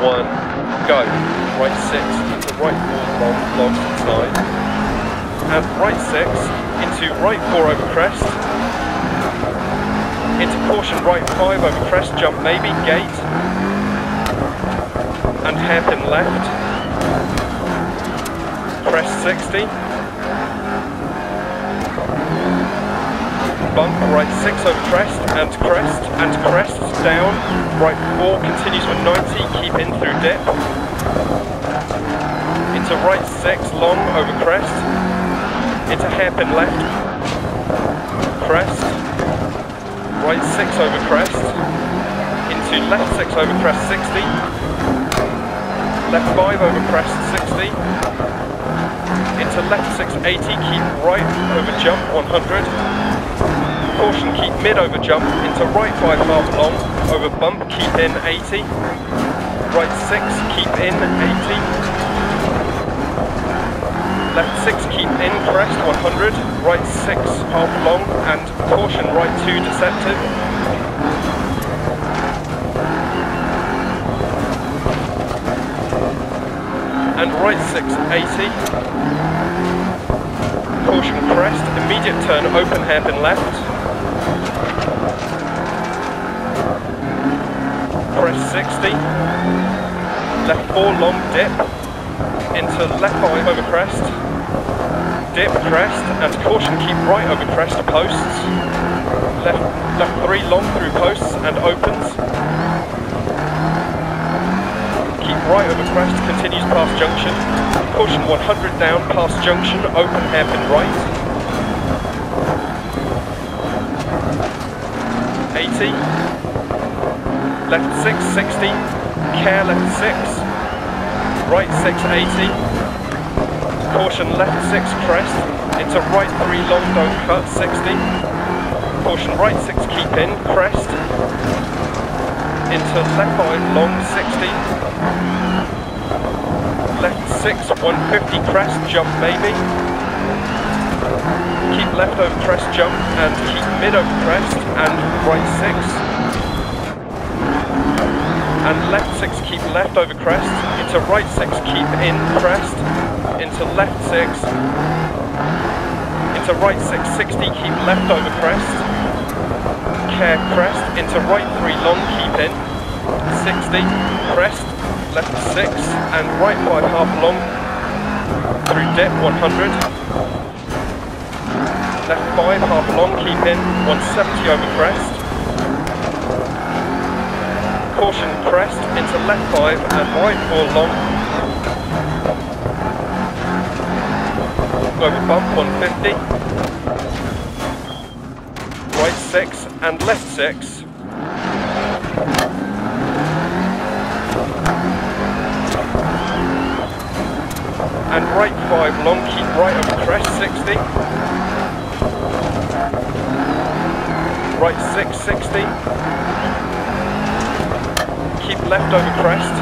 one, go. Right six, into right four long, logs inside. And right six, into right four over crest. Into caution right five over crest, jump maybe, gate. And hairpin left. Crest 60. Bump, right 6 over crest, and crest, and crest, down, right 4, continues for 90, keep in through dip, into right 6, long over crest, into hairpin left, crest, right 6 over crest, into left 6 over crest 60, left 5 over crest 60, into left 680, keep right over jump 100, caution, keep mid over jump, into right 5 half long, over bump, keep in 80, right 6, keep in 80, left 6, keep in crest 100, right 6 half long, and caution, right 2 deceptive, and right 6, 80, caution crest, immediate turn, open hairpin left, crest 60, left 4 long dip, into left 5 over crest, dip crest, and caution keep right over crest posts, left, left 3 long through posts and opens, keep right over crest, continues past junction, caution 100 down past junction, open hairpin right, 80, left 660, care left 6, right 680, caution left 6 crest, into right 3 long don't cut 60, caution right 6 keep in, crest, into left 5 long 60, left 6 150 crest jump maybe, left over crest jump uh, and keep mid over crest and right 6, and left 6 keep left over crest, into right 6 keep in crest, into left 6, into right 6 60 keep left over crest, care crest, into right 3 long keep in, 60, crest, left 6 and right 5 half long, through dip 100, left 5 half long keep in, 170 over crest, caution crest into left 5 and right 4 long. Over bump 150. Right 6 and left 6. And right 5 long, keep right over crest 60. Right 660, keep left over crest,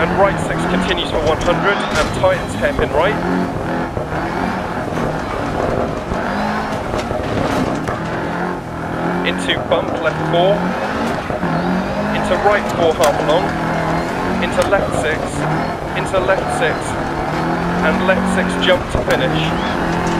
and right 6 continues for 100, and tightens hairpin right. Into bump left 4, into right 4 half long, into left 6, into left 6, and left 6 jump to finish.